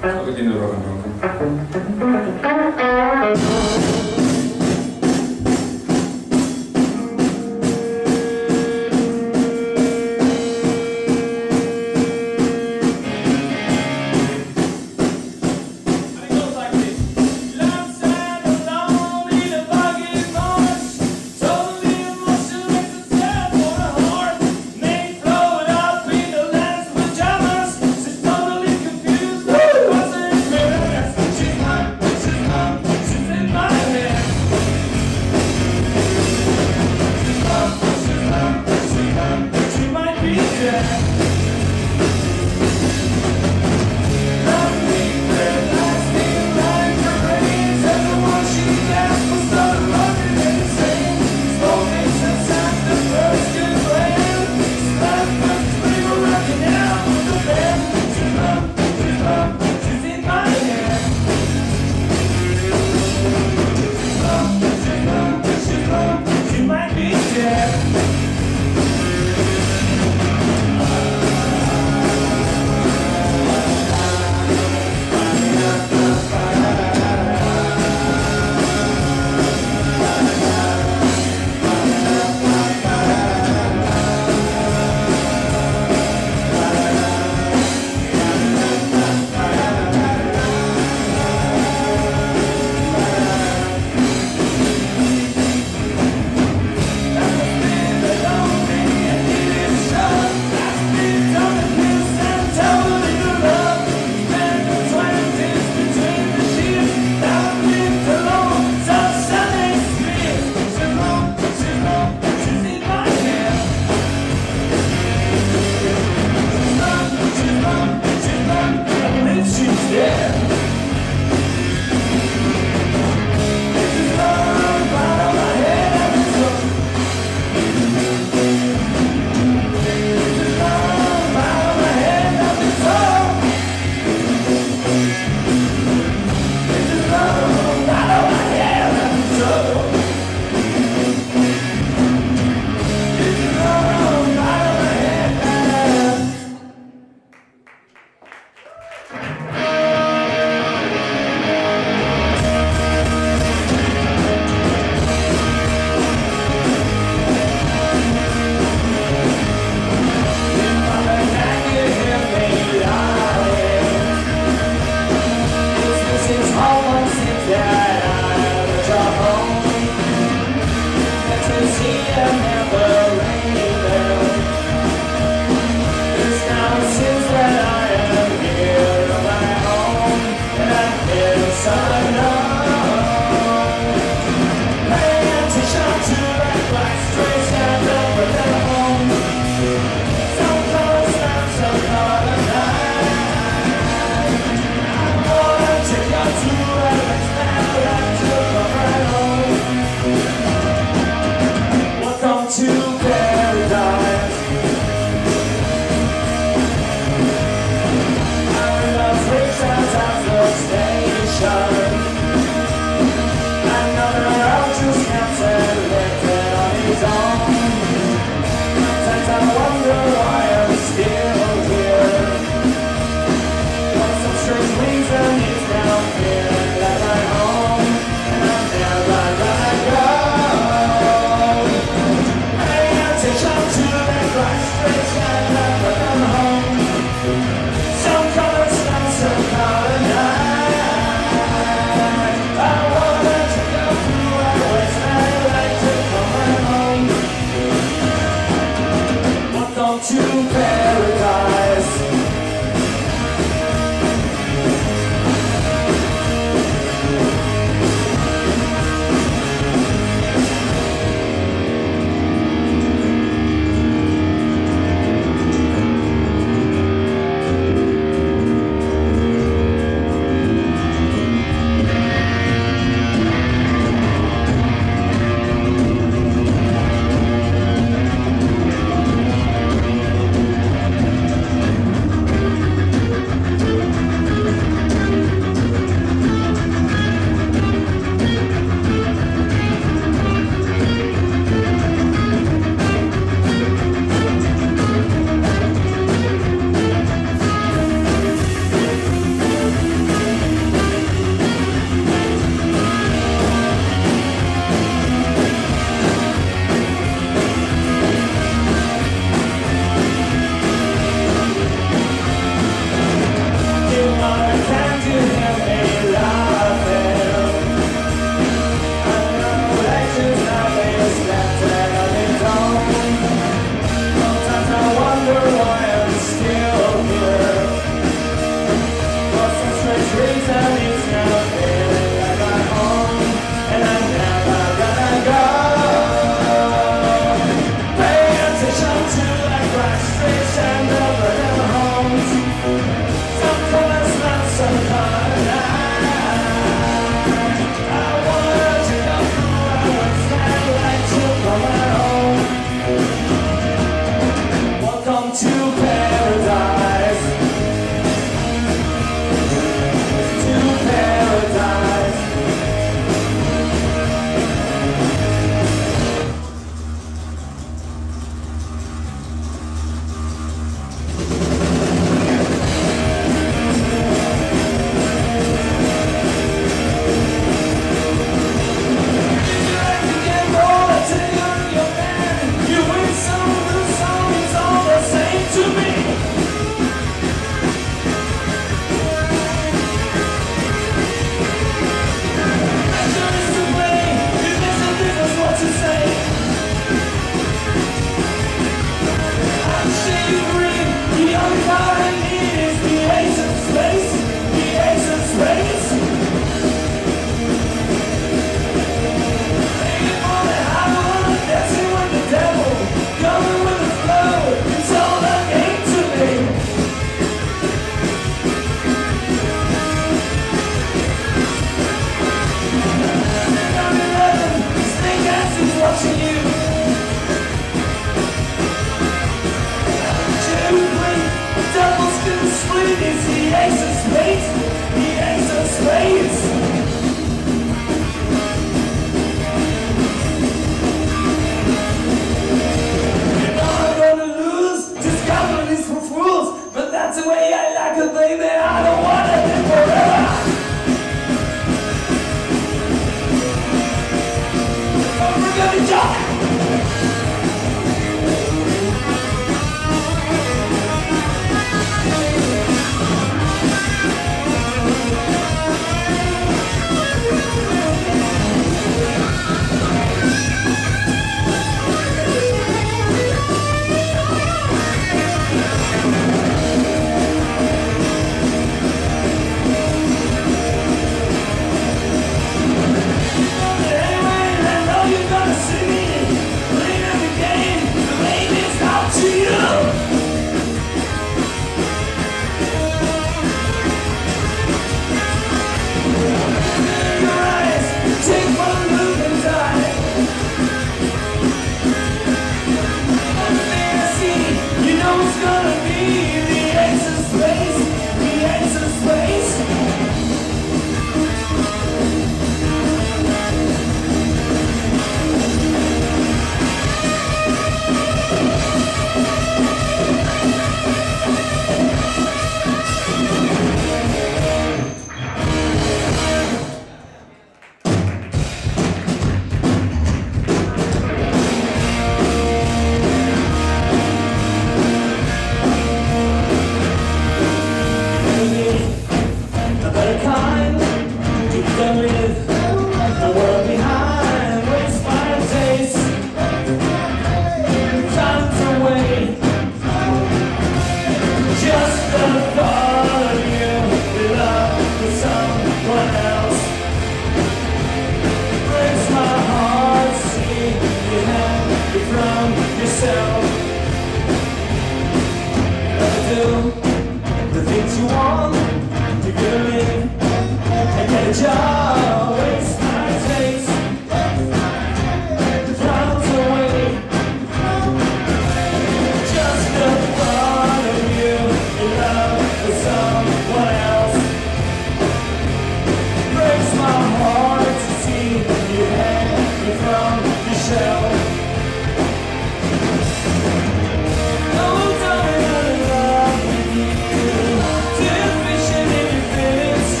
Aku tidur orang-orang.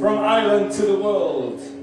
from Ireland to the world.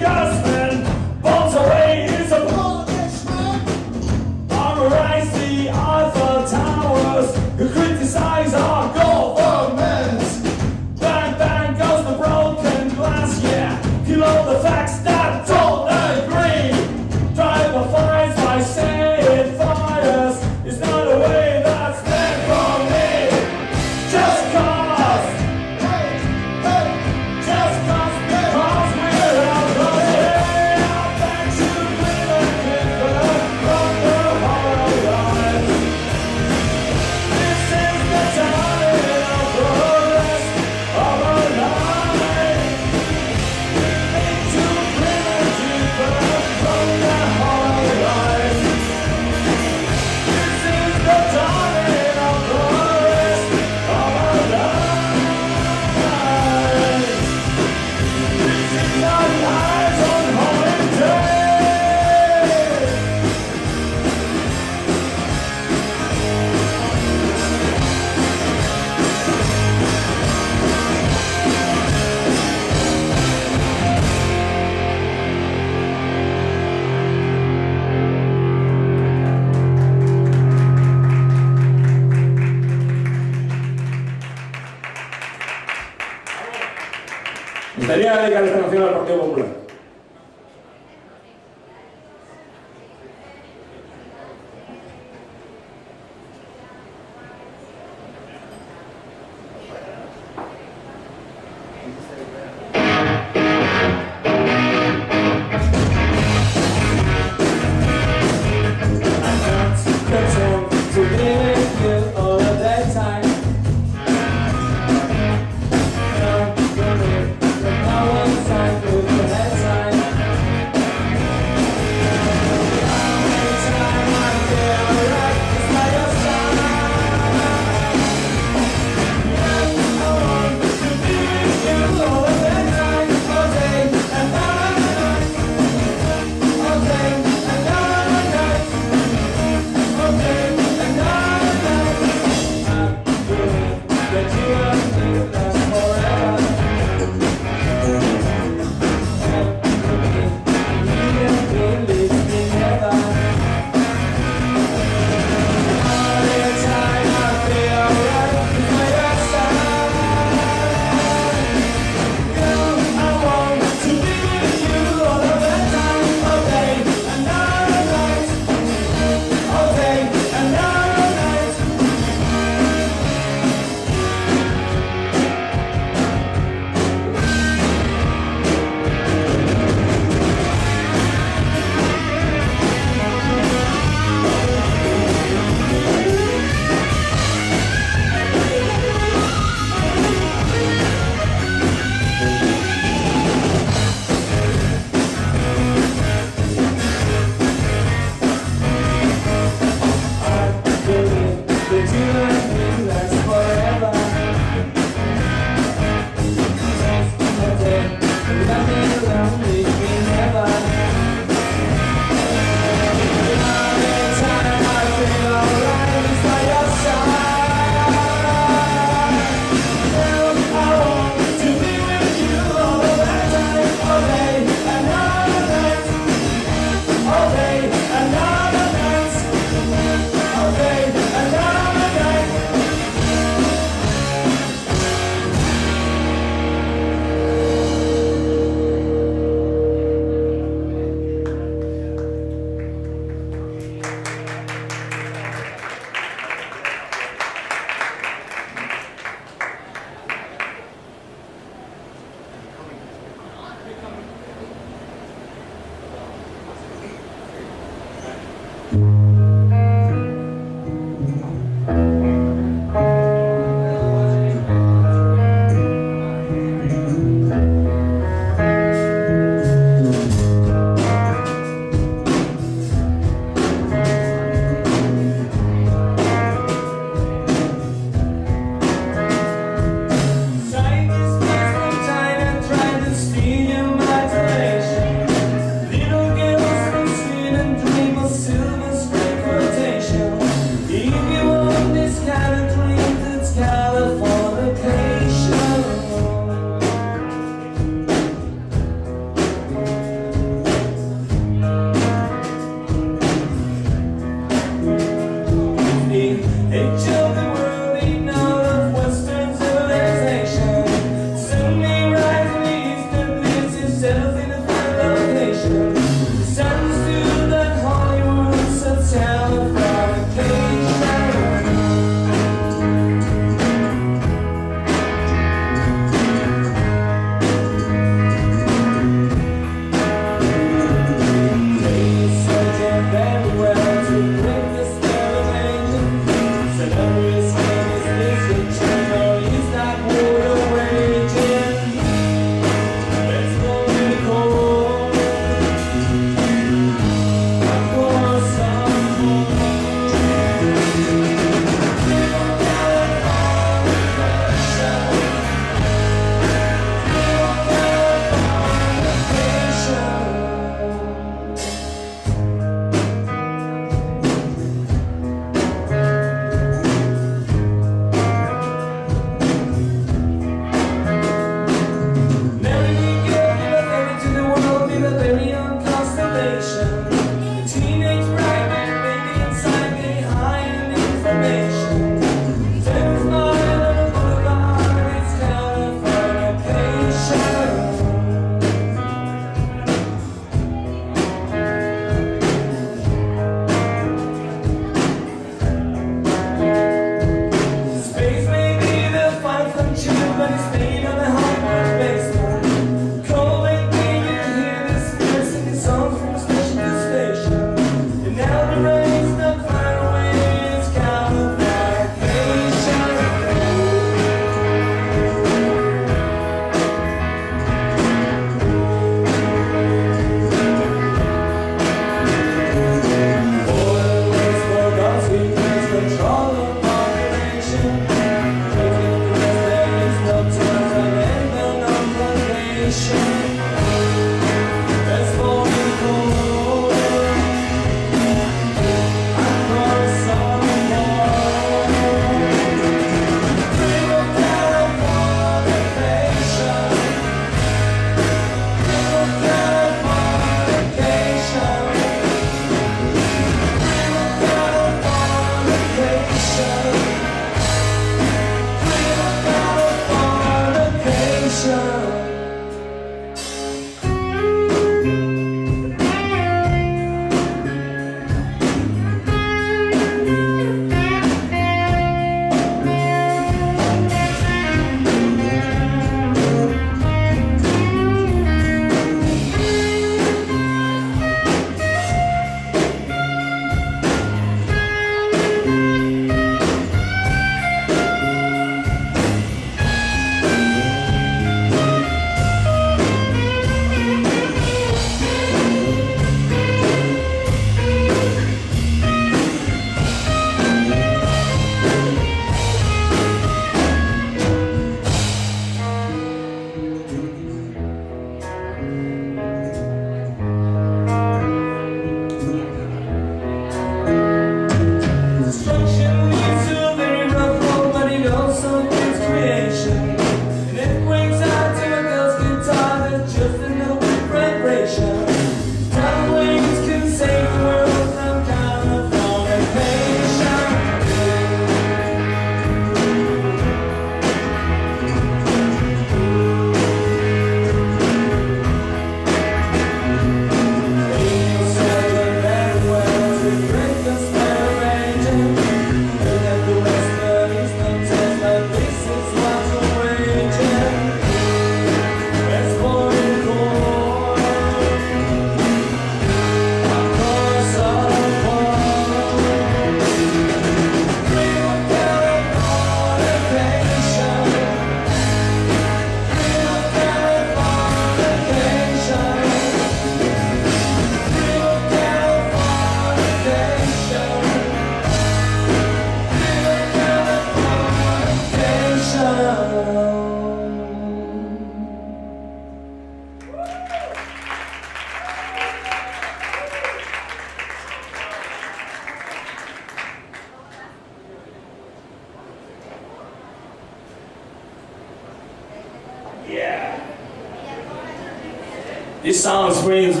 praise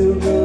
to know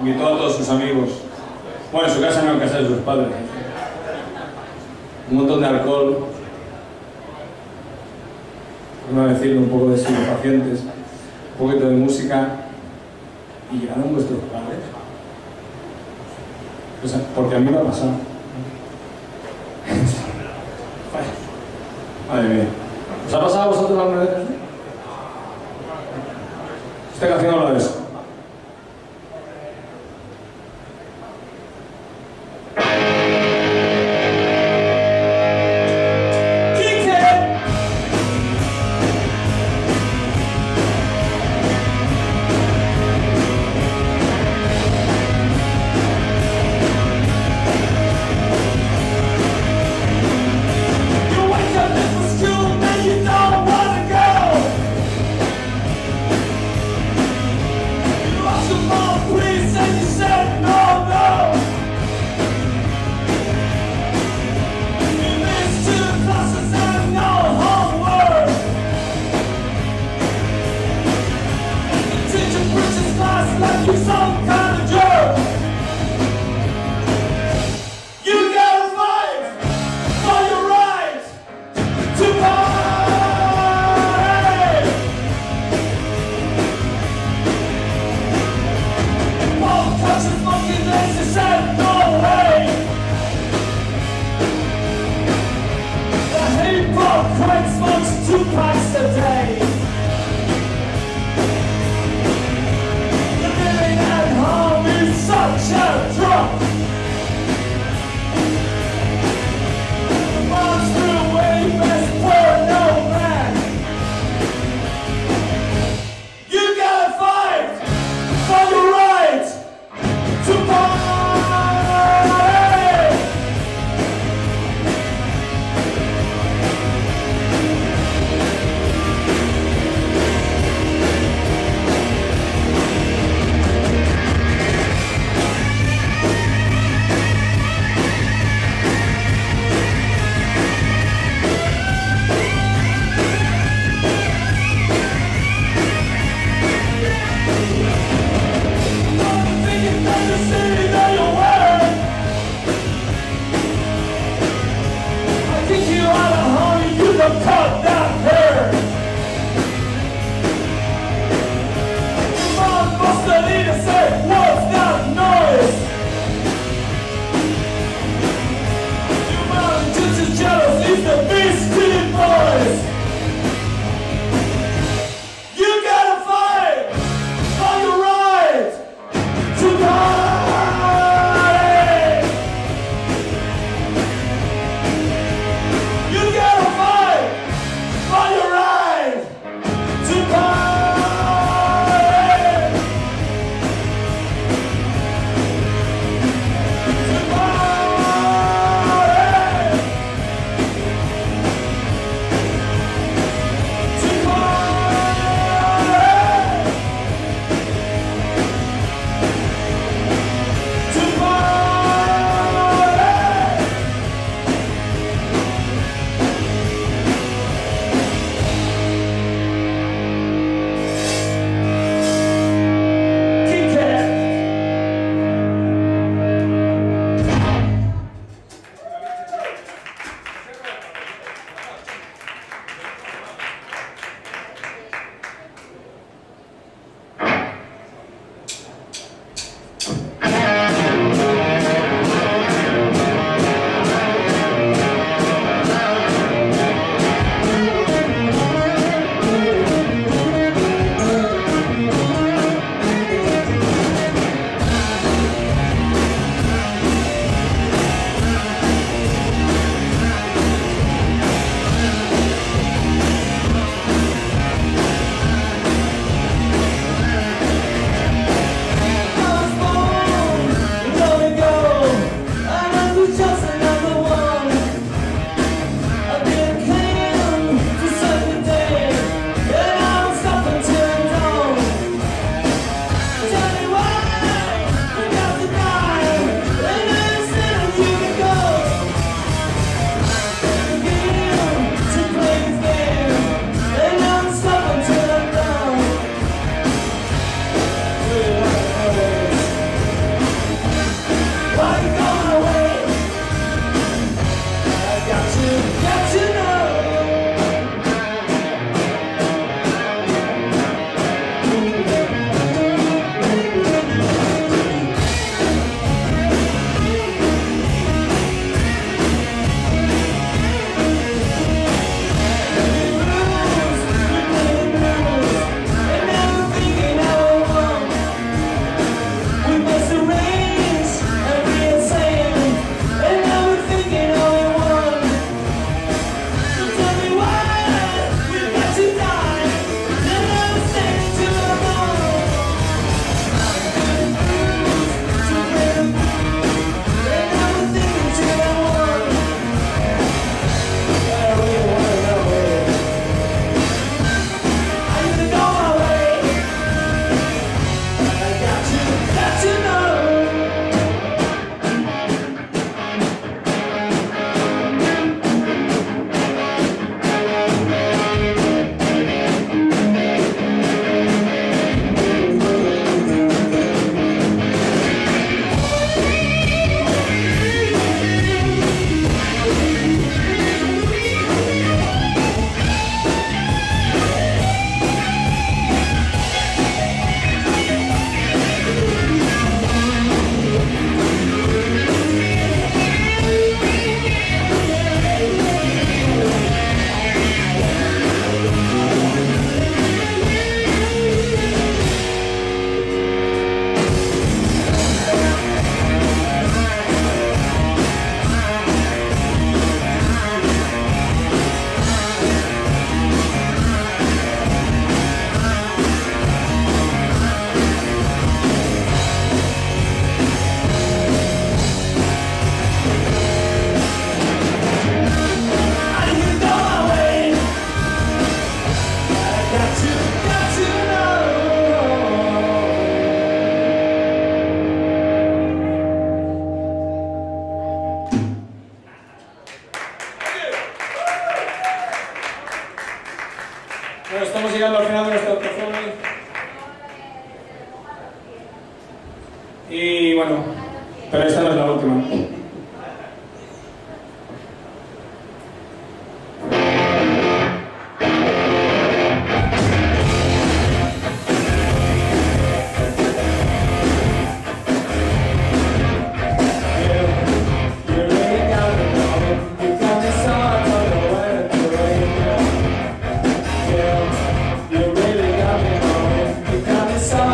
Invitó a todos sus amigos. Bueno, en su casa no, en casa de sus padres. Un montón de alcohol. no decirlo, un poco de pacientes, un poquito de música y llegaron vuestros padres. Sea, porque a mí me ha pasado. Madre mía. ¿Os ha pasado a vosotros alguna vez? Esta canción habla de eso.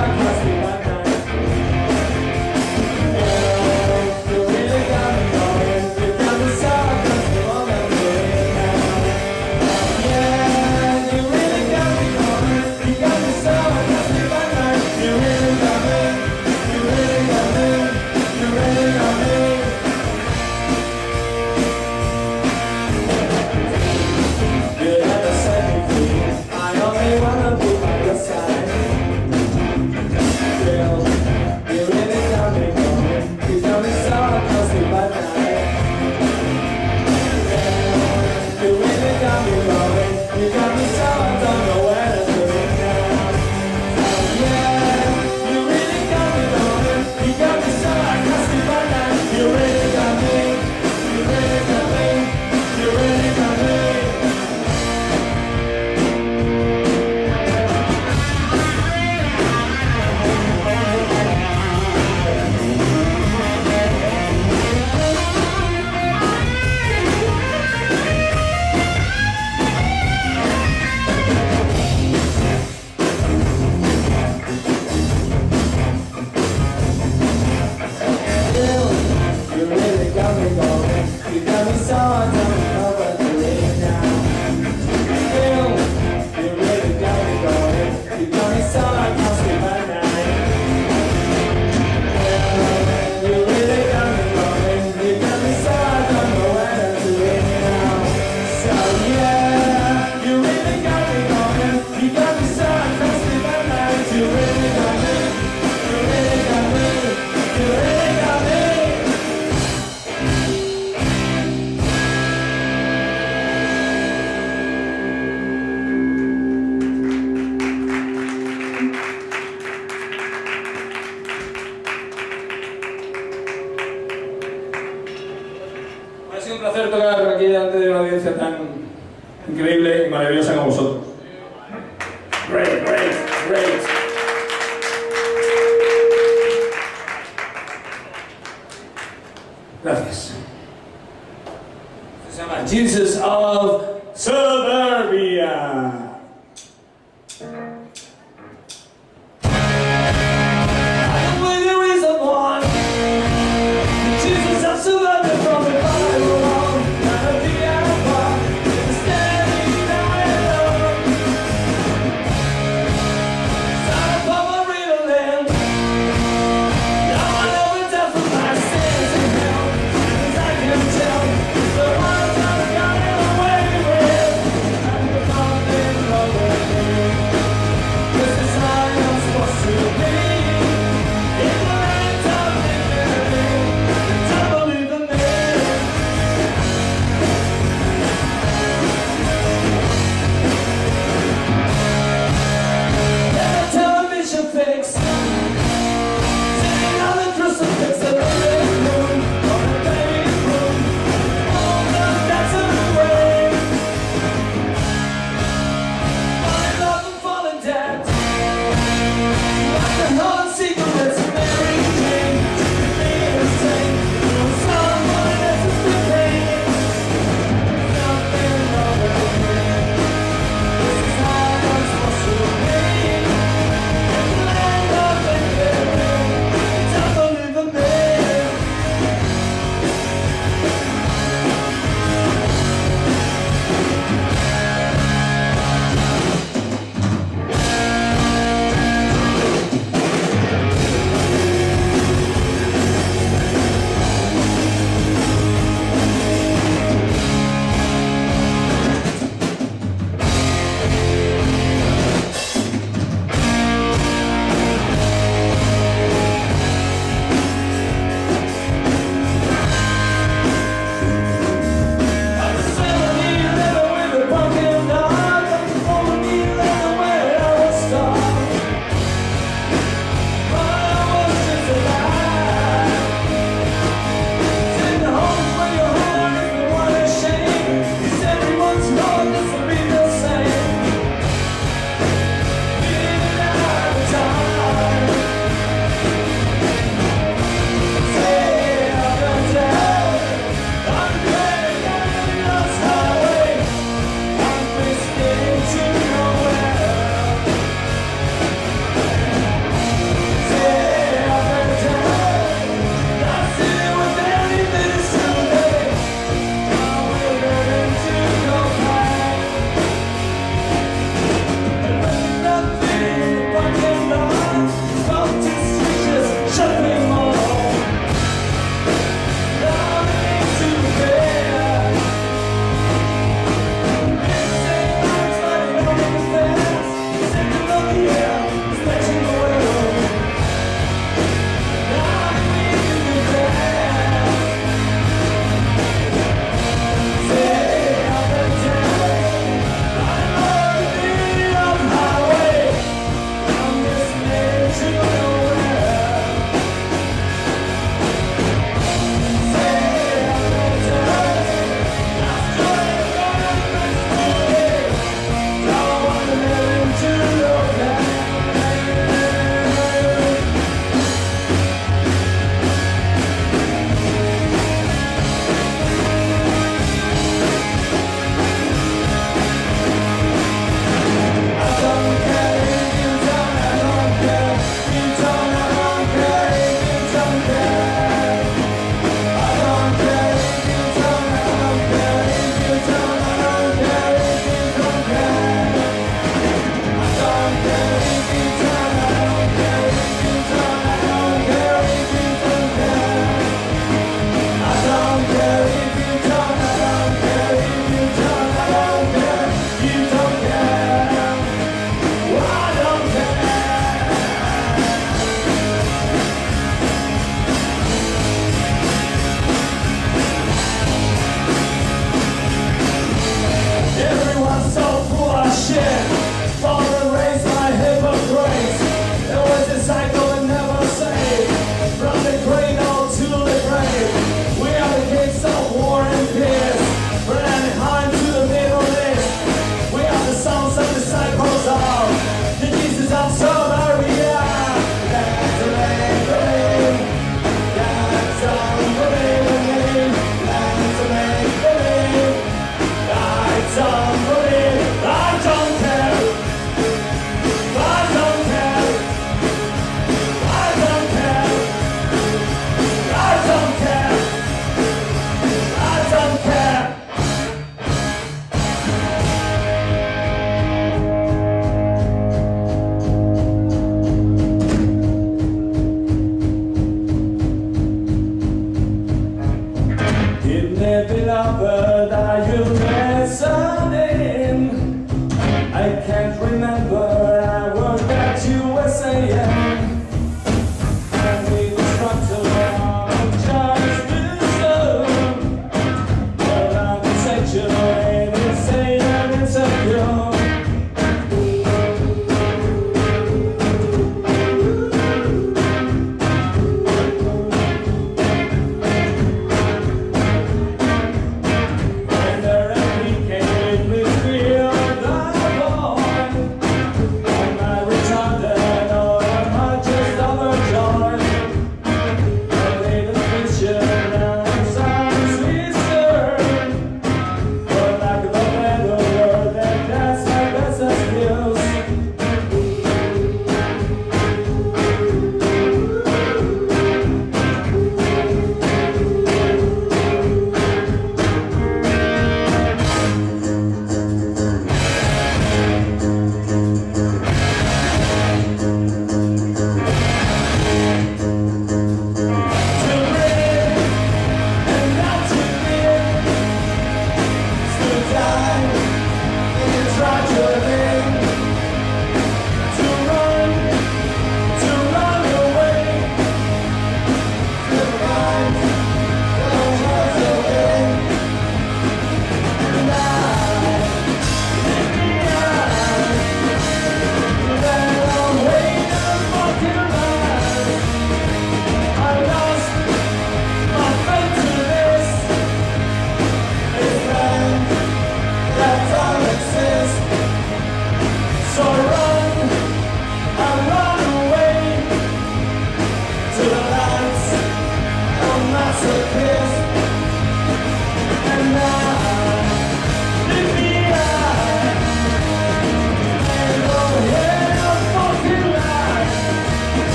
Ha